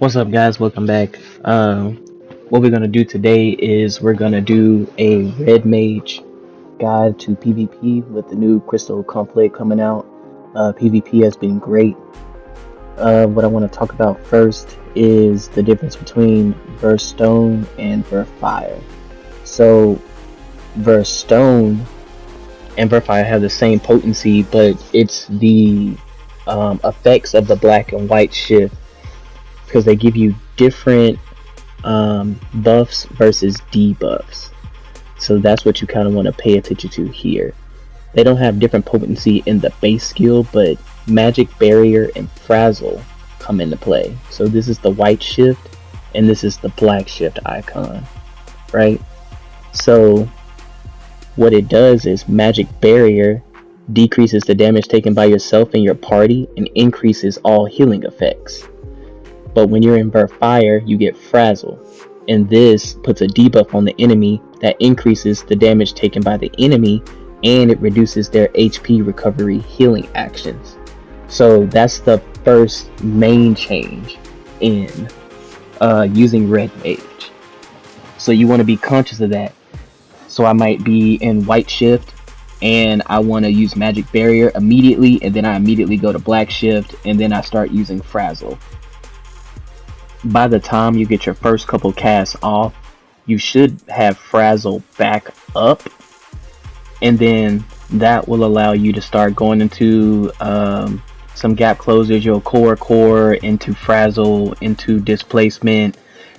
What's up, guys? Welcome back. Um, what we're gonna do today is we're gonna do a red mage guide to PvP with the new Crystal Conflict coming out. Uh, PvP has been great. Uh, what I want to talk about first is the difference between Verstone and Verse Fire. So, Verstone and Verfire have the same potency, but it's the um, effects of the black and white shift because they give you different um, buffs versus debuffs. So that's what you kind of want to pay attention to here. They don't have different potency in the base skill, but Magick Barrier and Frazzle come into play. So this is the white shift, and this is the black shift icon, right? So what it does is Magick Barrier decreases the damage taken by yourself and your party and increases all healing effects. But when you're in Burst Fire, you get Frazzle, and this puts a debuff on the enemy that increases the damage taken by the enemy and it reduces their HP recovery healing actions. So that's the first main change in uh, using Red Mage. So you want to be conscious of that. So I might be in White Shift and I want to use Magick Barrier immediately, and then I immediately go to Black Shift, and then I start using Frazzle by the time you get your first couple casts off, you should have Frazzle back up, and then that will allow you to start going into um, some gap closers. You'll core core into Frazzle, into displacement.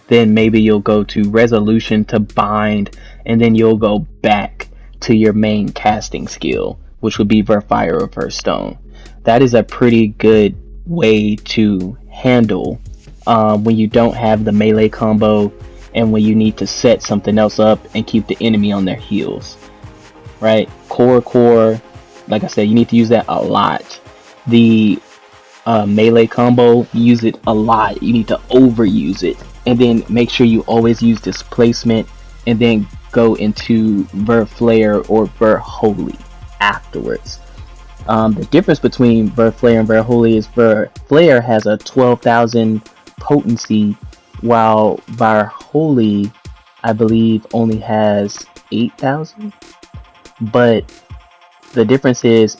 Then maybe you'll go to resolution to bind, and then you'll go back to your main casting skill, which would be Verfire or Verstone. That is a pretty good way to handle um, when you don't have the melee combo and when you need to set something else up and keep the enemy on their heels. Right? Core, core, like I said, you need to use that a lot. The uh, melee combo, use it a lot. You need to overuse it. And then make sure you always use displacement and then go into Ver Flare or Ver Holy afterwards. Um, the difference between Ver Flare and Ver Holy is Ver Flare has a 12,000 potency, while Holy, I believe, only has 8,000. But the difference is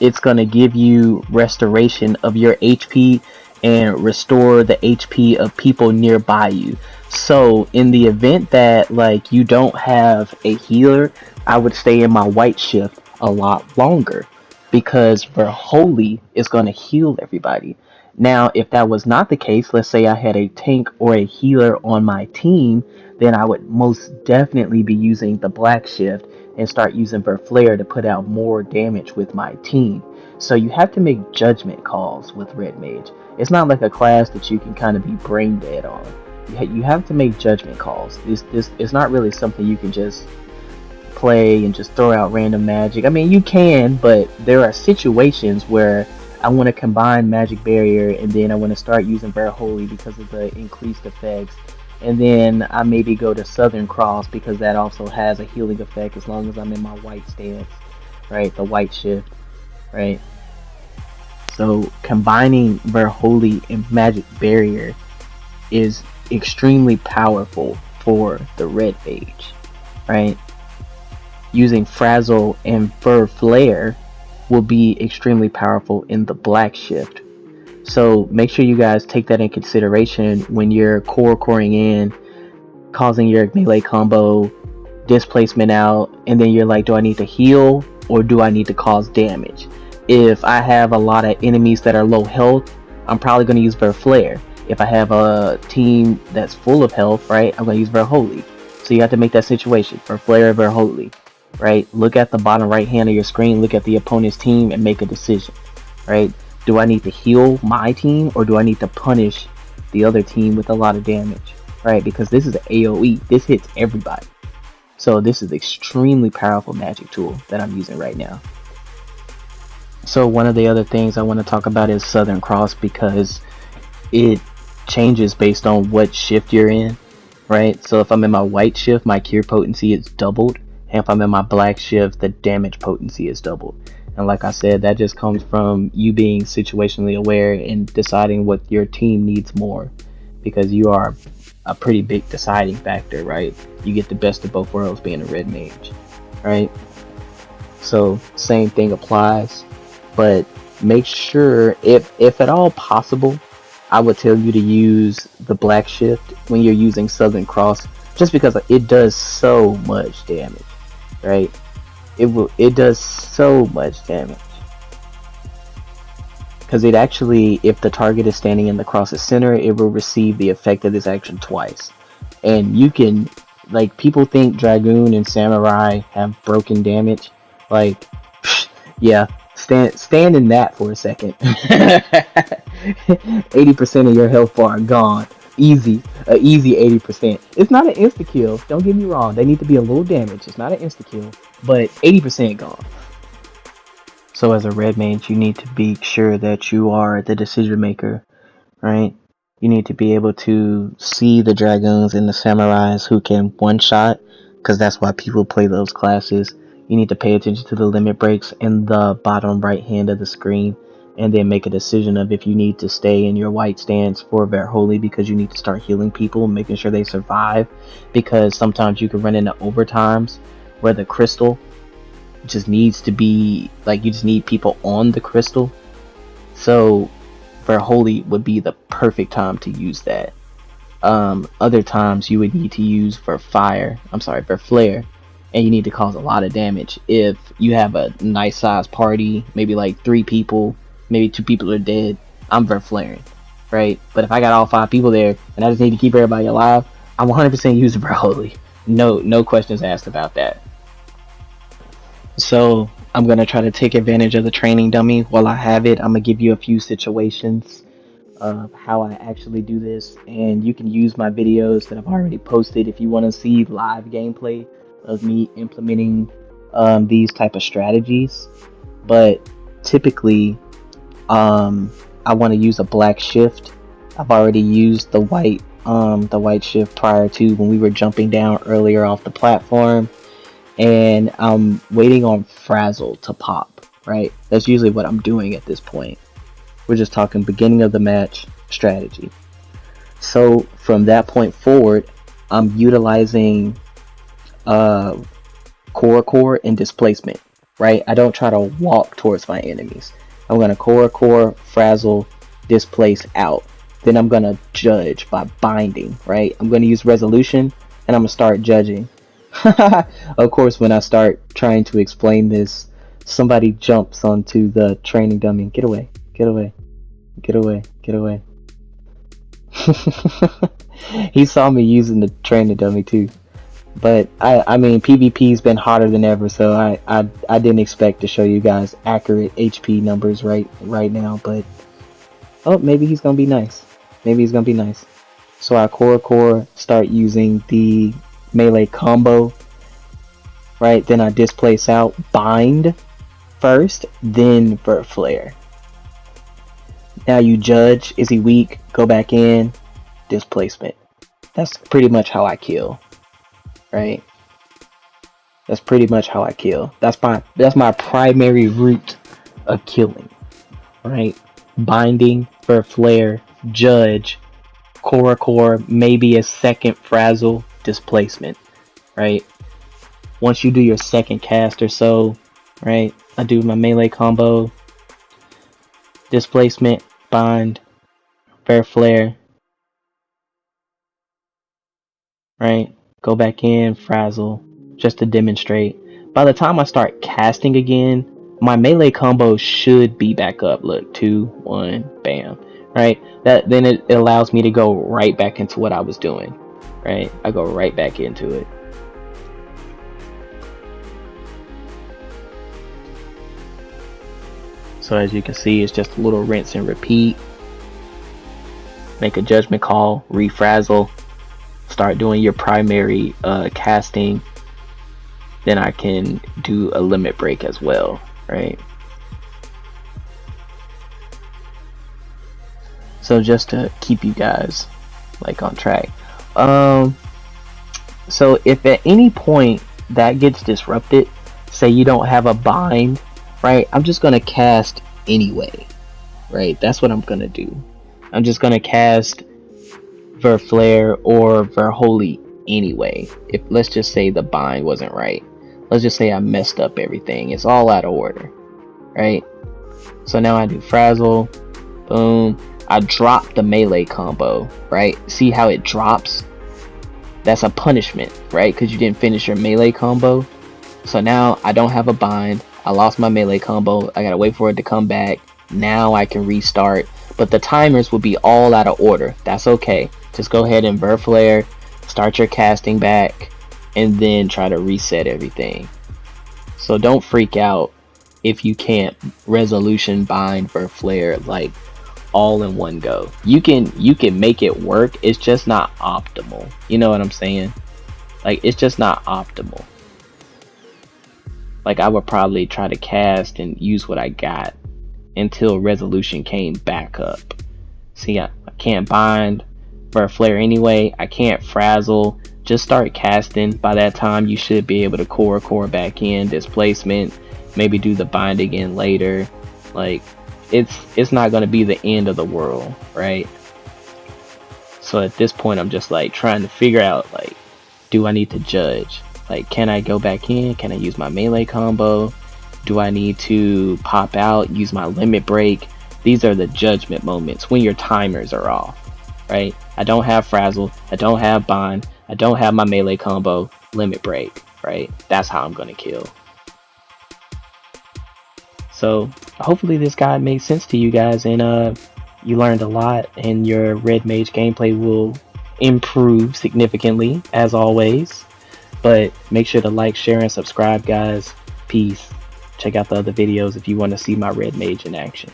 it's going to give you restoration of your HP and restore the HP of people nearby you. So in the event that like you don't have a healer, I would stay in my white shift a lot longer because Holy is going to heal everybody. Now, if that was not the case, let's say I had a tank or a healer on my team, then I would most definitely be using the black shift and start using Verflare to put out more damage with my team. So you have to make judgment calls with Red Mage. It's not like a class that you can kind of be brain dead on. You have to make judgment calls. This this it's not really something you can just play and just throw out random magic. I mean, you can, but there are situations where I want to combine Magick Barrier and then I want to start using Ver Holy because of the increased effects. And then I maybe go to Southern Cross because that also has a healing effect as long as I'm in my white stance, right? The white shift, right? So combining Ver Holy and Magick Barrier is extremely powerful for the red mage, right? Using Frazzle and Ver Flare will be extremely powerful in the black shift. So make sure you guys take that in consideration when you're core coring in, causing your melee combo, displacement out, and then you're like, do I need to heal or do I need to cause damage? If I have a lot of enemies that are low health, I'm probably going to use Ver Flare. If I have a team that's full of health, right, I'm going to use Ver Holy. So you have to make that situation Ver Flare Ver Holy right? Look at the bottom right hand of your screen, look at the opponent's team, and make a decision, right? Do I need to heal my team or do I need to punish the other team with a lot of damage, right? Because this is AoE, this hits everybody. So this is extremely powerful magic tool that I'm using right now. So one of the other things I want to talk about is Southern Cross because it changes based on what shift you're in, right? So if I'm in my white shift, my cure potency is doubled and if I'm in my black shift, the damage potency is doubled. And like I said, that just comes from you being situationally aware and deciding what your team needs more. because you are a pretty big deciding factor, right? You get the best of both worlds being a red mage, right? So same thing applies, but make sure if if at all possible, I would tell you to use the black shift when you're using Southern Cross, just because it does so much damage, right? It will it does so much damage because it actually, if the target is standing in the cross's center, it will receive the effect of this action twice. And you can, like, people think Dragoon and Samurai have broken damage. Like, yeah, stand stand in that for a second. 80% of your health bar gone. Easy, a easy 80%. It's not an insta kill. Don't get me wrong. They need to be a little damage. It's not an insta kill, but 80% gone. So as a red mage, you need to be sure that you are the decision maker, right? You need to be able to see the dragoons and the samurais who can one shot, because that's why people play those classes. You need to pay attention to the limit breaks in the bottom right hand of the screen, and then make a decision of if you need to stay in your white stance for Verholy because you need to start healing people, making sure they survive, because sometimes you can run into overtimes where the crystal just needs to be like you just need people on the crystal. So Verholy would be the perfect time to use that. Um, other times you would need to use Verfire. I'm sorry, Verflare, and you need to cause a lot of damage. If you have a nice sized party, maybe like three people, maybe two people are dead, I'm flaring, right? But if I got all five people there and I just need to keep everybody alive, I'm 100% using Verholy. No, no questions asked about that. So I'm gonna try to take advantage of the training dummy while I have it. I'm gonna give you a few situations of how I actually do this, and you can use my videos that I've already posted if you want to see live gameplay of me implementing um, these type of strategies. But typically, um, I want to use a black shift. I've already used the white um, the white shift prior to when we were jumping down earlier off the platform and I'm waiting on Frazzle to pop, right? That's usually what I'm doing at this point. We're just talking beginning of the match strategy. So from that point forward, I'm utilizing uh, core core and displacement, right? I don't try to walk towards my enemies. I'm gonna core core, frazzle, displace out. Then I'm gonna judge by binding, right? I'm gonna use resolution and I'm gonna start judging. of course, when I start trying to explain this, somebody jumps onto the training dummy. Get away, get away, get away, get away. he saw me using the training dummy too. But I, I mean, PvP's been hotter than ever, so I, I, I didn't expect to show you guys accurate HP numbers right, right now. But oh, maybe he's gonna be nice. Maybe he's gonna be nice. So I core core start using the melee combo, right? Then I displace out, bind first, then Verflare. Now you judge, is he weak? Go back in, displacement. That's pretty much how I kill, right? That's pretty much how I kill. That's my that's my primary route of killing, right? Binding, Verflare, judge, core core, maybe a second frazzle, displacement, right? Once you do your second cast or so, right? I do my melee combo, displacement, bind, Verflare, right? Go back in, frazzle, just to demonstrate. By the time I start casting again, my melee combo should be back up. Look, two, one, bam, right? That then it, it allows me to go right back into what I was doing right? I go right back into it. So as you can see, it's just a little rinse and repeat. Make a judgment call, refrazzle, start doing your primary uh, casting. Then I can do a limit break as well, right? So just to keep you guys like on track. Um, so if at any point that gets disrupted, say you don't have a bind, right? I'm just gonna cast anyway, right? That's what I'm gonna do. I'm just gonna cast Verflare or Verholy anyway. If let's just say the bind wasn't right. Let's just say I messed up everything. It's all out of order. Right? So now I do Frazzle. Boom. I drop the melee combo. Right? See how it drops? That's a punishment, right? Because you didn't finish your melee combo. So now I don't have a bind. I lost my melee combo. I gotta wait for it to come back. Now I can restart. But the timers will be all out of order. That's okay. Just go ahead and Verflare, start your casting back, and then try to reset everything. So don't freak out if you can't resolution bind Verflare like all in one go. You can you can make it work. It's just not optimal. You know what I'm saying? Like it's just not optimal. Like I would probably try to cast and use what I got until resolution came back up. See, I, I can't bind Verflare anyway. I can't frazzle. Just start casting. By that time, you should be able to core core back in displacement. Maybe do the bind again later. Like it's it's not gonna be the end of the world, right? So at this point, I'm just like trying to figure out like, do I need to judge? Like, can I go back in? Can I use my melee combo? Do I need to pop out, use my limit break? These are the judgment moments when your timers are off, right? I don't have frazzle, I don't have bind, I don't have my melee combo, limit break, right? That's how I'm gonna kill. So hopefully this guide made sense to you guys and uh, you learned a lot and your Red Mage gameplay will improve significantly as always. But make sure to like, share, and subscribe guys. Peace. Check out the other videos if you want to see my Red Mage in action.